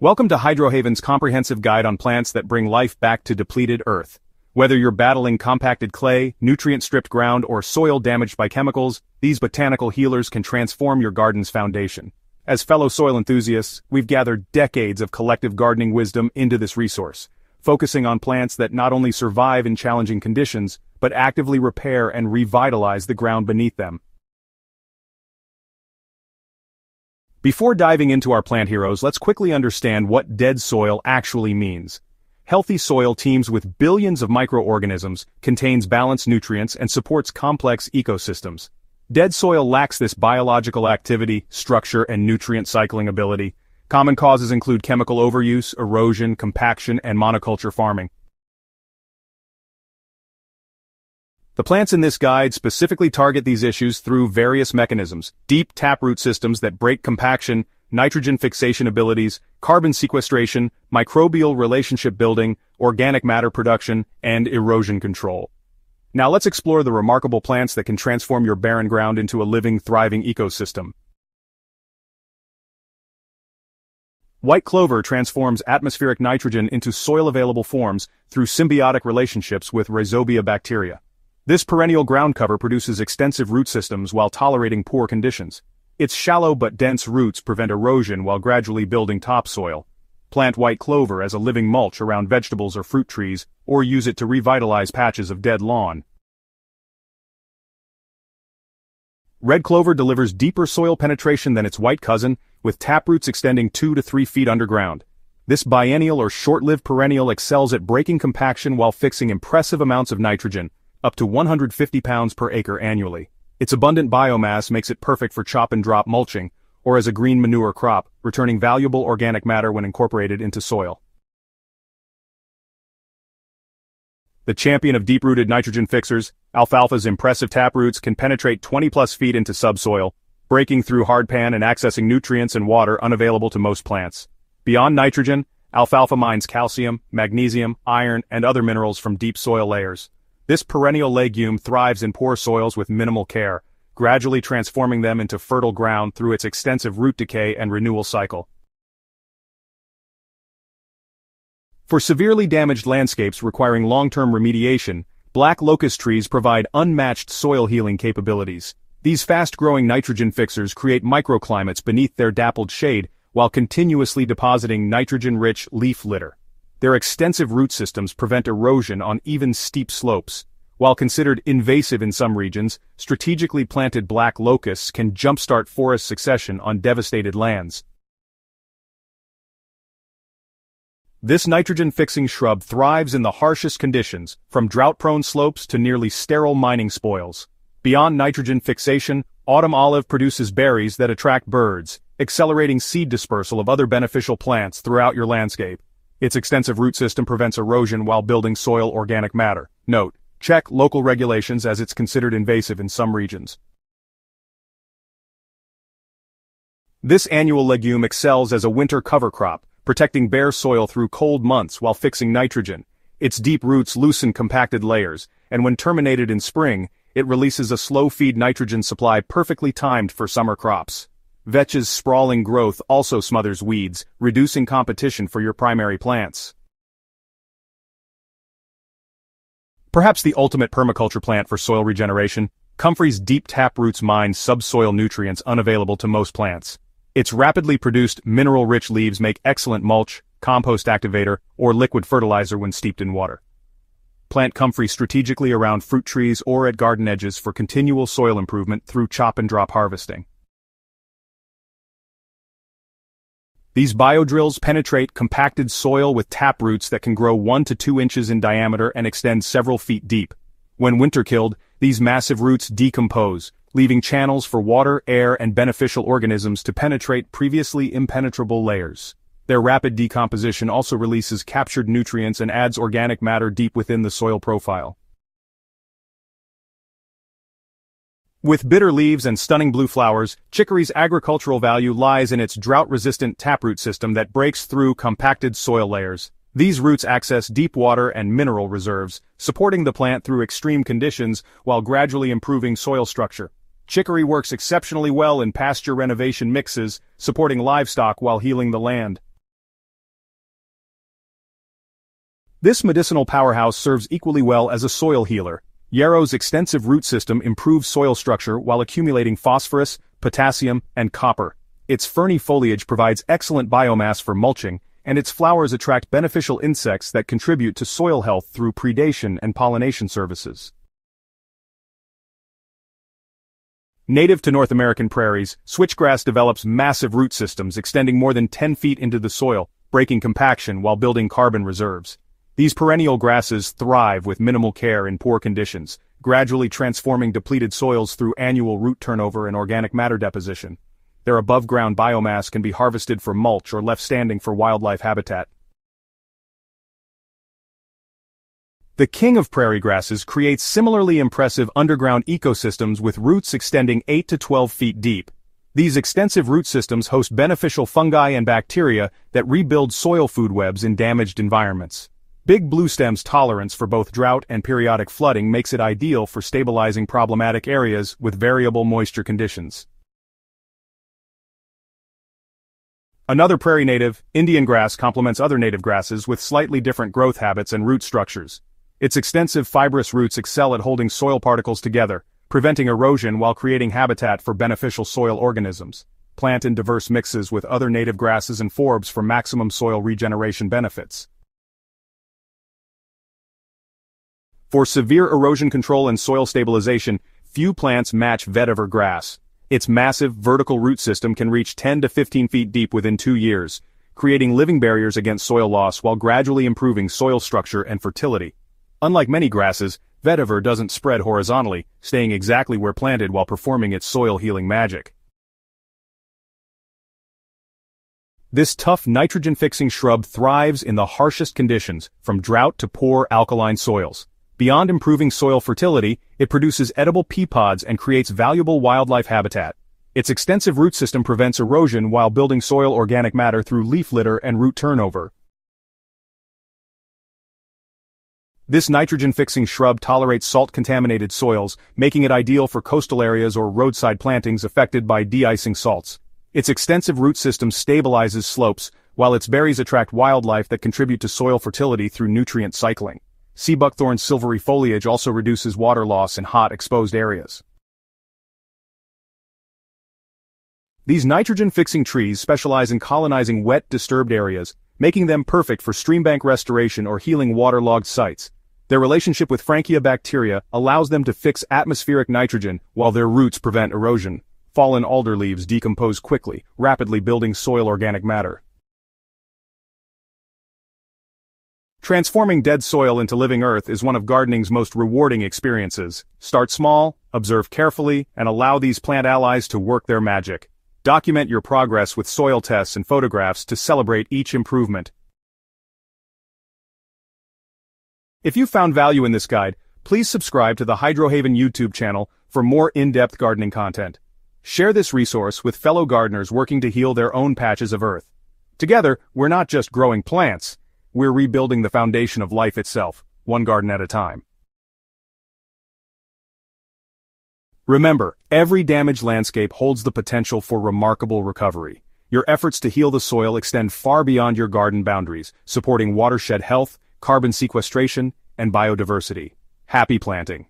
Welcome to Hydrohaven's comprehensive guide on plants that bring life back to depleted earth. Whether you're battling compacted clay, nutrient-stripped ground, or soil damaged by chemicals, these botanical healers can transform your garden's foundation. As fellow soil enthusiasts, we've gathered decades of collective gardening wisdom into this resource, focusing on plants that not only survive in challenging conditions, but actively repair and revitalize the ground beneath them. Before diving into our plant heroes, let's quickly understand what dead soil actually means. Healthy soil teems with billions of microorganisms, contains balanced nutrients, and supports complex ecosystems. Dead soil lacks this biological activity, structure, and nutrient cycling ability. Common causes include chemical overuse, erosion, compaction, and monoculture farming. The plants in this guide specifically target these issues through various mechanisms, deep taproot systems that break compaction, nitrogen fixation abilities, carbon sequestration, microbial relationship building, organic matter production, and erosion control. Now let's explore the remarkable plants that can transform your barren ground into a living, thriving ecosystem. White clover transforms atmospheric nitrogen into soil-available forms through symbiotic relationships with rhizobia bacteria. This perennial ground cover produces extensive root systems while tolerating poor conditions. Its shallow but dense roots prevent erosion while gradually building topsoil. Plant white clover as a living mulch around vegetables or fruit trees, or use it to revitalize patches of dead lawn. Red clover delivers deeper soil penetration than its white cousin, with taproots extending 2 to 3 feet underground. This biennial or short-lived perennial excels at breaking compaction while fixing impressive amounts of nitrogen, up to 150 pounds per acre annually. Its abundant biomass makes it perfect for chop and drop mulching, or as a green manure crop, returning valuable organic matter when incorporated into soil. The champion of deep-rooted nitrogen fixers, alfalfa's impressive taproots can penetrate 20-plus feet into subsoil, breaking through hardpan and accessing nutrients and water unavailable to most plants. Beyond nitrogen, alfalfa mines calcium, magnesium, iron, and other minerals from deep soil layers. This perennial legume thrives in poor soils with minimal care, gradually transforming them into fertile ground through its extensive root decay and renewal cycle. For severely damaged landscapes requiring long-term remediation, black locust trees provide unmatched soil healing capabilities. These fast-growing nitrogen fixers create microclimates beneath their dappled shade while continuously depositing nitrogen-rich leaf litter. Their extensive root systems prevent erosion on even steep slopes. While considered invasive in some regions, strategically planted black locusts can jumpstart forest succession on devastated lands. This nitrogen-fixing shrub thrives in the harshest conditions, from drought-prone slopes to nearly sterile mining spoils. Beyond nitrogen fixation, autumn olive produces berries that attract birds, accelerating seed dispersal of other beneficial plants throughout your landscape. Its extensive root system prevents erosion while building soil organic matter. Note, check local regulations as it's considered invasive in some regions. This annual legume excels as a winter cover crop, protecting bare soil through cold months while fixing nitrogen. Its deep roots loosen compacted layers, and when terminated in spring, it releases a slow-feed nitrogen supply perfectly timed for summer crops. Vetch's sprawling growth also smothers weeds, reducing competition for your primary plants. Perhaps the ultimate permaculture plant for soil regeneration, Comfrey's deep tap roots mine subsoil nutrients unavailable to most plants. Its rapidly produced, mineral-rich leaves make excellent mulch, compost activator, or liquid fertilizer when steeped in water. Plant comfrey strategically around fruit trees or at garden edges for continual soil improvement through chop and drop harvesting. These biodrills penetrate compacted soil with tap roots that can grow 1 to 2 inches in diameter and extend several feet deep. When winter killed, these massive roots decompose, leaving channels for water, air, and beneficial organisms to penetrate previously impenetrable layers. Their rapid decomposition also releases captured nutrients and adds organic matter deep within the soil profile. With bitter leaves and stunning blue flowers, chicory's agricultural value lies in its drought-resistant taproot system that breaks through compacted soil layers. These roots access deep water and mineral reserves, supporting the plant through extreme conditions while gradually improving soil structure. Chicory works exceptionally well in pasture renovation mixes, supporting livestock while healing the land. This medicinal powerhouse serves equally well as a soil healer. Yarrow's extensive root system improves soil structure while accumulating phosphorus, potassium, and copper. Its ferny foliage provides excellent biomass for mulching, and its flowers attract beneficial insects that contribute to soil health through predation and pollination services. Native to North American prairies, switchgrass develops massive root systems extending more than 10 feet into the soil, breaking compaction while building carbon reserves. These perennial grasses thrive with minimal care in poor conditions, gradually transforming depleted soils through annual root turnover and organic matter deposition. Their above-ground biomass can be harvested for mulch or left standing for wildlife habitat. The king of prairie grasses creates similarly impressive underground ecosystems with roots extending 8 to 12 feet deep. These extensive root systems host beneficial fungi and bacteria that rebuild soil food webs in damaged environments. Big bluestem's tolerance for both drought and periodic flooding makes it ideal for stabilizing problematic areas with variable moisture conditions. Another prairie native, Indian grass complements other native grasses with slightly different growth habits and root structures. Its extensive fibrous roots excel at holding soil particles together, preventing erosion while creating habitat for beneficial soil organisms. Plant in diverse mixes with other native grasses and forbs for maximum soil regeneration benefits. For severe erosion control and soil stabilization, few plants match vetiver grass. Its massive, vertical root system can reach 10 to 15 feet deep within two years, creating living barriers against soil loss while gradually improving soil structure and fertility. Unlike many grasses, vetiver doesn't spread horizontally, staying exactly where planted while performing its soil healing magic. This tough nitrogen-fixing shrub thrives in the harshest conditions, from drought to poor alkaline soils. Beyond improving soil fertility, it produces edible pea pods and creates valuable wildlife habitat. Its extensive root system prevents erosion while building soil organic matter through leaf litter and root turnover. This nitrogen-fixing shrub tolerates salt-contaminated soils, making it ideal for coastal areas or roadside plantings affected by de-icing salts. Its extensive root system stabilizes slopes, while its berries attract wildlife that contribute to soil fertility through nutrient cycling. Sea buckthorn's silvery foliage also reduces water loss in hot, exposed areas. These nitrogen-fixing trees specialize in colonizing wet, disturbed areas, making them perfect for streambank restoration or healing waterlogged sites. Their relationship with Frankia bacteria allows them to fix atmospheric nitrogen while their roots prevent erosion. Fallen alder leaves decompose quickly, rapidly building soil organic matter. Transforming dead soil into living earth is one of gardening's most rewarding experiences. Start small, observe carefully, and allow these plant allies to work their magic. Document your progress with soil tests and photographs to celebrate each improvement. If you found value in this guide, please subscribe to the Hydrohaven YouTube channel for more in-depth gardening content. Share this resource with fellow gardeners working to heal their own patches of earth. Together, we're not just growing plants, we're rebuilding the foundation of life itself, one garden at a time. Remember, every damaged landscape holds the potential for remarkable recovery. Your efforts to heal the soil extend far beyond your garden boundaries, supporting watershed health, carbon sequestration, and biodiversity. Happy planting!